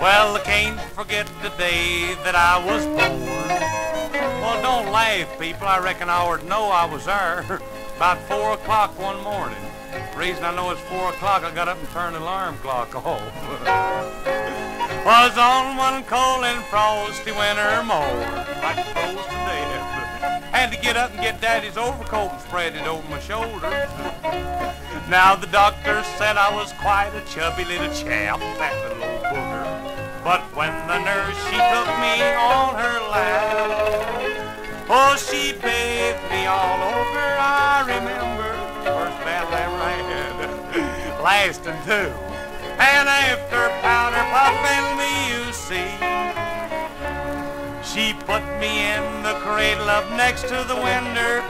well, I can't forget the day that I was born. Well, don't laugh, people. I reckon I would know I was there about four o'clock one morning. Reason I know it's four o'clock, I got up and turned the alarm clock off. was on one cold and frosty winter morning, like froze to death. Had to get up and get Daddy's overcoat and spread it over my shoulders. Now the doctor said I was quite a chubby little chap, that little old booger. But when the nurse she took me on her lap, oh she bathed me all over. I remember had, lasting two. And after powder puffing me, you see. She put me in the cradle up next to the window.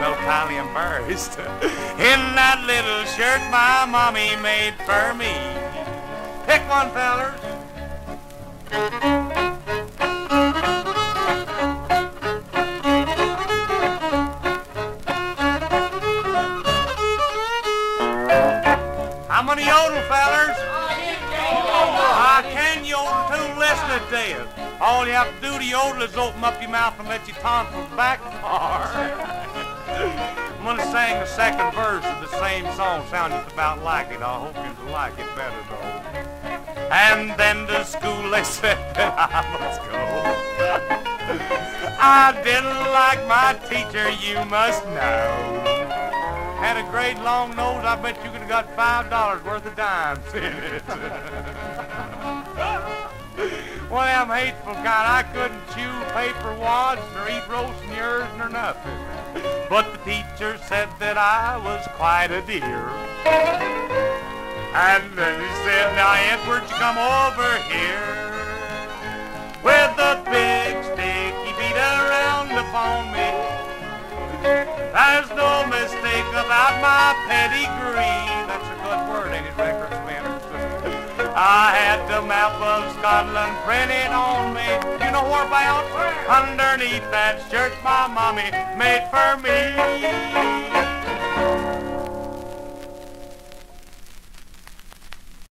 Felt highly embarrassed. In that little shirt my mommy made for me. Pick one, fellers. I'm gonna yodel, fellers. I can yodel too. Listen to this. All you have to do to yodel is open up your mouth and let your tonsils back far. I'm gonna sing the second verse of the same song. Sound just about like it. I hope you like it better though. And then to school they said that I must go. I didn't like my teacher, you must know. Had a great long nose, I bet you could have got five dollars worth of dimes in it. well, I'm hateful kind. I couldn't chew paper wads nor eat roast ears nor nothing. But the teacher said that I was quite a dear. And then he said, now Edward, you come over here. With a big stick, he beat around upon me. There's no about my pedigree. That's a good word, ain't it, record spinners? I had the map of Scotland printed on me. You know whereabouts? Underneath that shirt my mommy made for me.